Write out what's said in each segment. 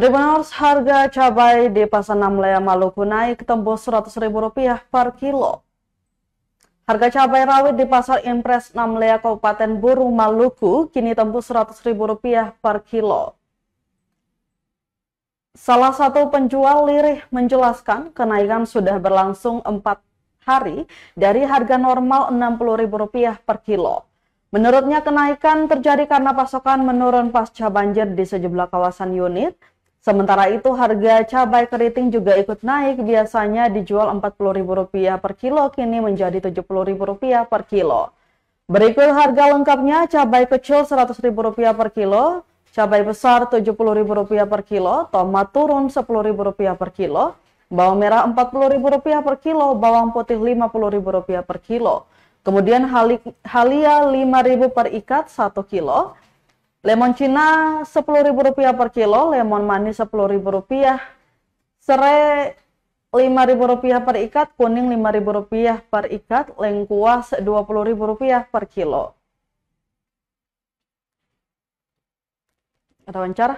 Tribuners harga cabai di Pasar Namlea Maluku naik tembus Rp100.000 per kilo. Harga cabai rawit di Pasar Impres Namlea Kabupaten Burung Maluku kini tembus Rp100.000 per kilo. Salah satu penjual lirih menjelaskan kenaikan sudah berlangsung empat hari dari harga normal Rp60.000 per kilo. Menurutnya kenaikan terjadi karena pasokan menurun pasca banjir di sejumlah kawasan unit Sementara itu harga cabai keriting juga ikut naik, biasanya dijual Rp40.000 per kilo, kini menjadi Rp70.000 per kilo. Berikut harga lengkapnya, cabai kecil Rp100.000 per kilo, cabai besar Rp70.000 per kilo, tomat turun Rp10.000 per kilo, bawang merah Rp40.000 per kilo, bawang putih Rp50.000 per kilo. Kemudian halia Rp5.000 per ikat 1 kilo, Lemon Cina Rp10.000 per kilo, lemon manis Rp10.000, serai Rp5.000 per ikat, kuning Rp5.000 per ikat, lengkuas Rp20.000 per kilo. Ada wawancara?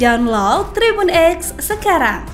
Download Tribun X sekarang